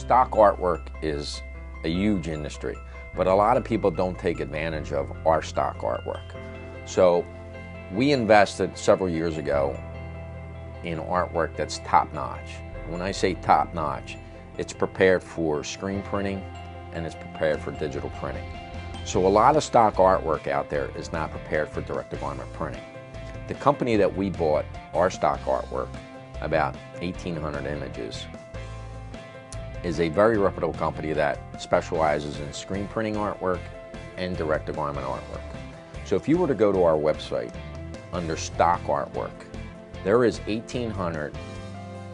stock artwork is a huge industry, but a lot of people don't take advantage of our stock artwork. So we invested several years ago in artwork that's top notch. When I say top notch, it's prepared for screen printing and it's prepared for digital printing. So a lot of stock artwork out there is not prepared for direct-to-garment printing. The company that we bought our stock artwork, about 1,800 images, is a very reputable company that specializes in screen printing artwork and direct-to-garment artwork. So if you were to go to our website under stock artwork, there is 1,800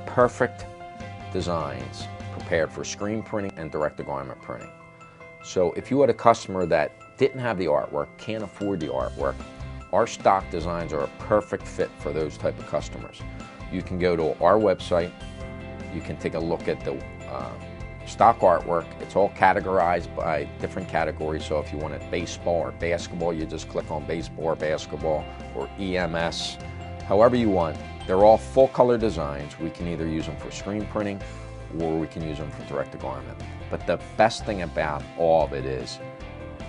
perfect designs prepared for screen printing and direct-to-garment printing. So if you had a customer that didn't have the artwork, can't afford the artwork, our stock designs are a perfect fit for those type of customers. You can go to our website, you can take a look at the uh, stock artwork. It's all categorized by different categories. So if you want it baseball or basketball, you just click on baseball or basketball or EMS, however you want. They're all full color designs. We can either use them for screen printing or we can use them for direct to garment. But the best thing about all of it is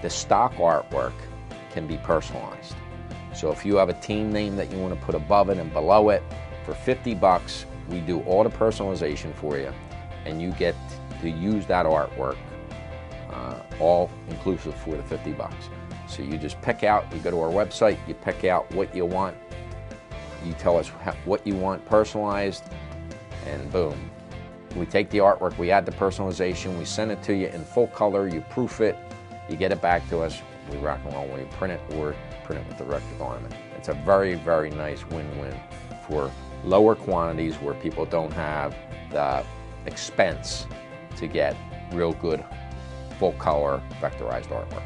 the stock artwork can be personalized. So if you have a team name that you want to put above it and below it, for 50 bucks, we do all the personalization for you and you get to use that artwork uh, all inclusive for the 50 bucks. So you just pick out, you go to our website, you pick out what you want, you tell us what you want personalized, and boom. We take the artwork, we add the personalization, we send it to you in full color, you proof it, you get it back to us, we rock and roll, we print it or print it with direct to garment. It's a very, very nice win-win for lower quantities where people don't have the expense to get real good full color vectorized artwork.